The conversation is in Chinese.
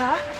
啊？